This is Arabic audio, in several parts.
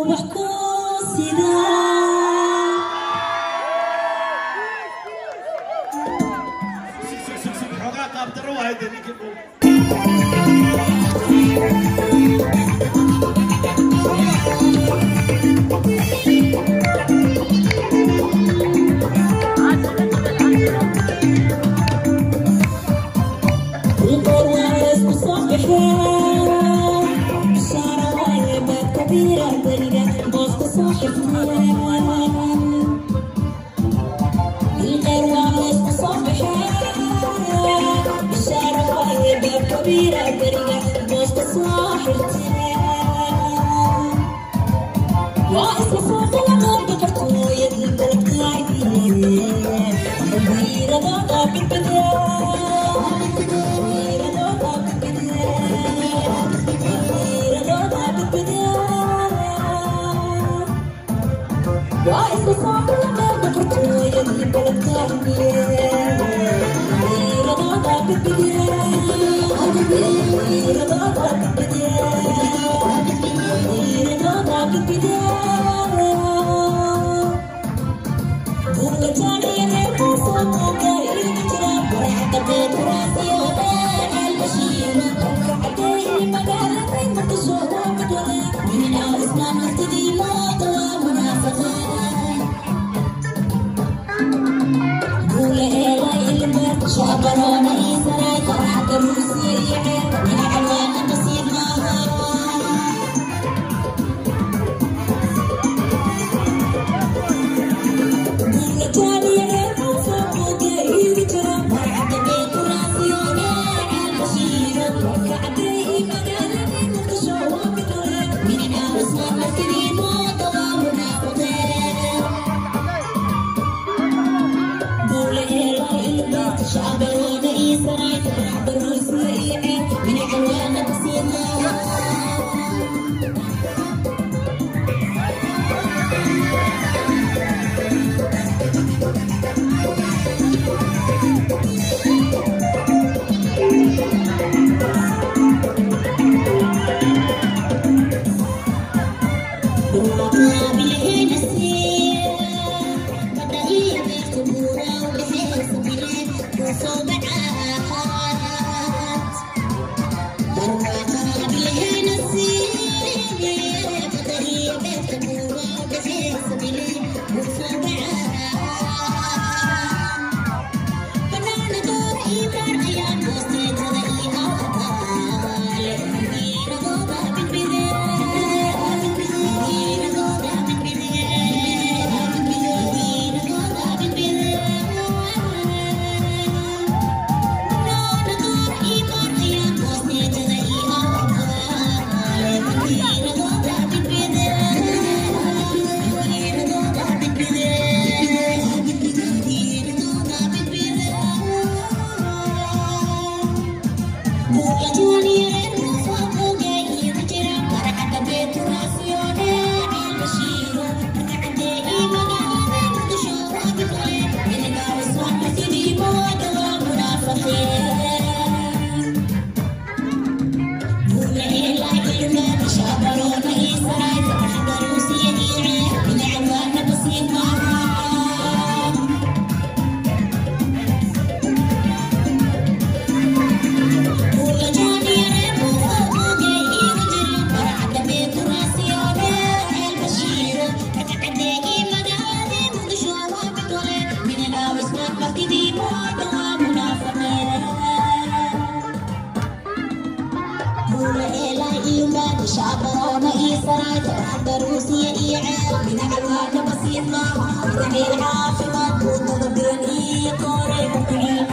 Conozco be شابرون إيسرات وحد روسيا إيعاد من عواك بسيط من عين عاصمة. وانتظر دون إيقوري من عين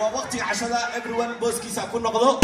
ووقت عشاء everyone بوسكي سأكون نقضه